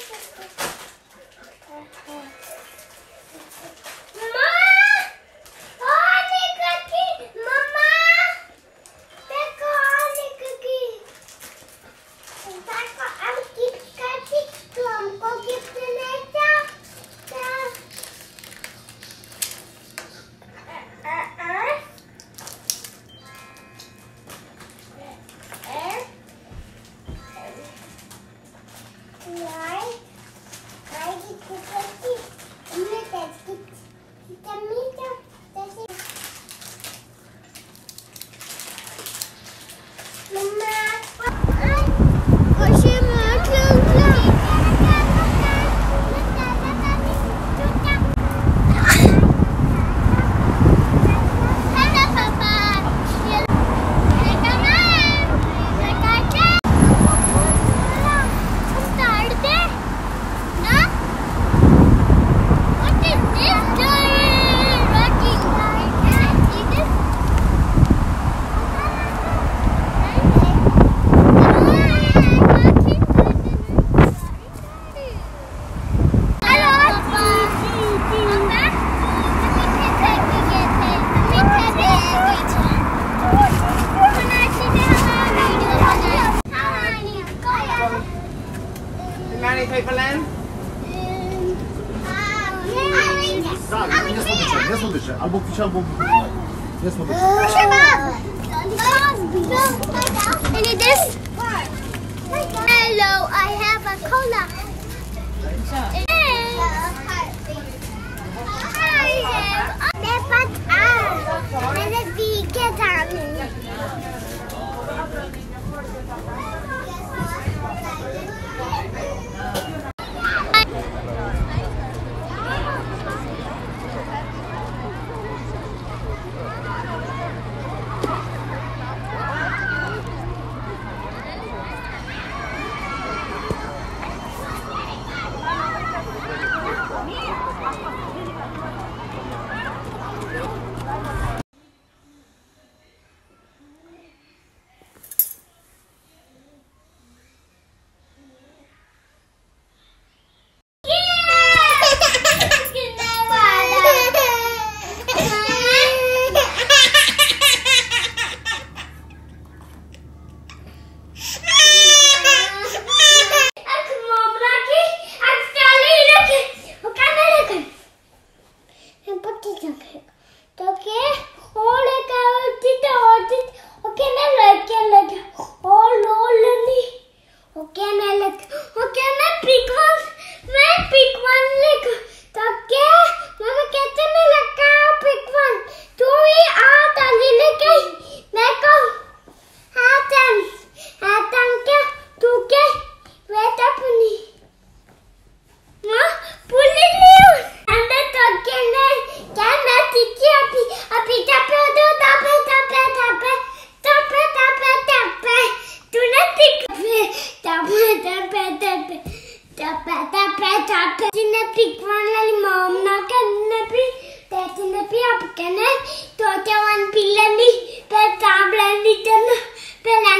Thank you. shall. Yes, mother.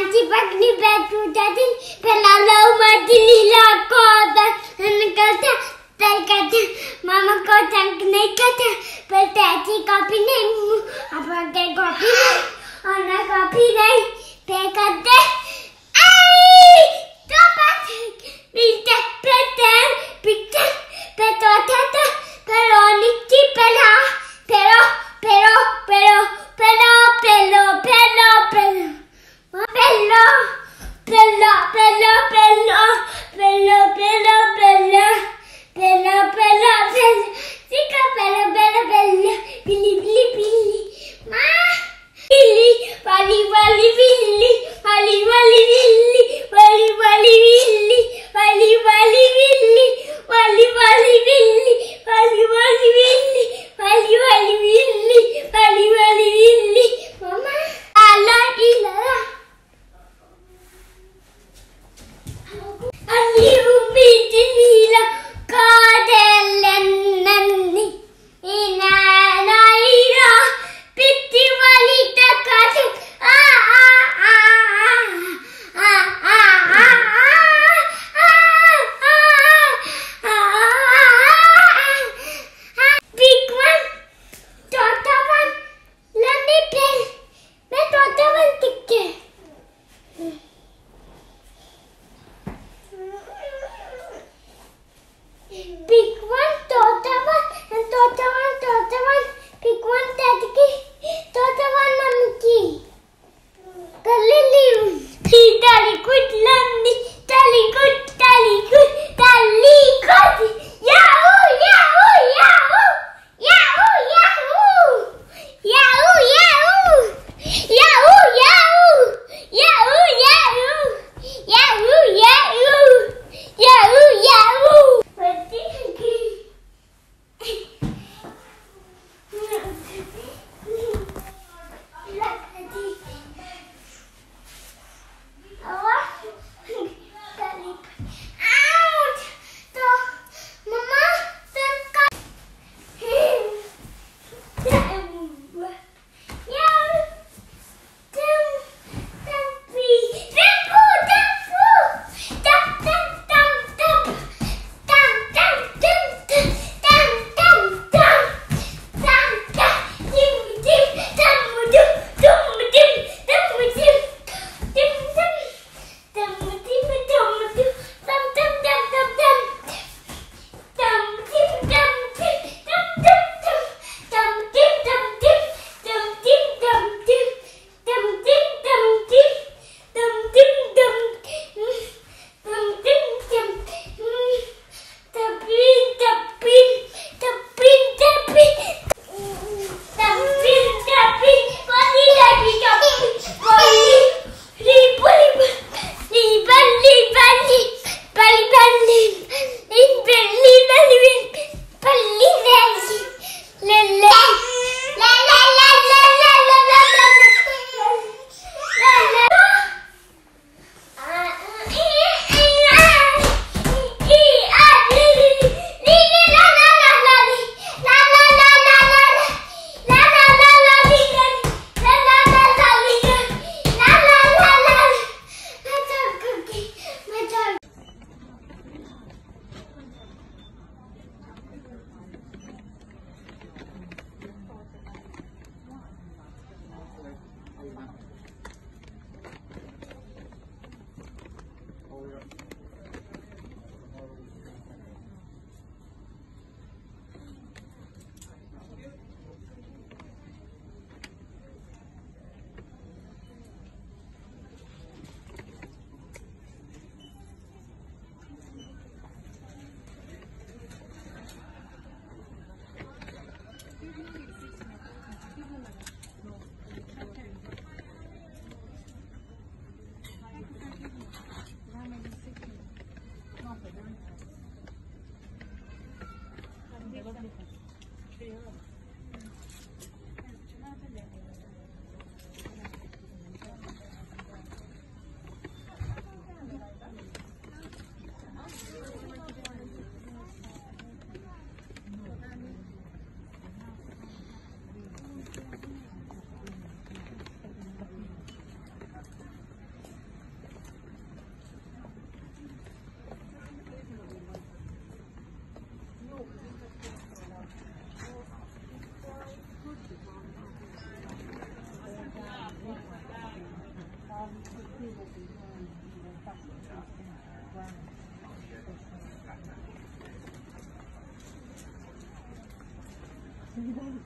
Nanti pagi baju jadi pelalau mati lila kota. Kata, tak kata, mama kau tak naik kata. Petati kopi naik, apa kau kopi naik, anak kopi naik. Pekate.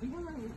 你看看你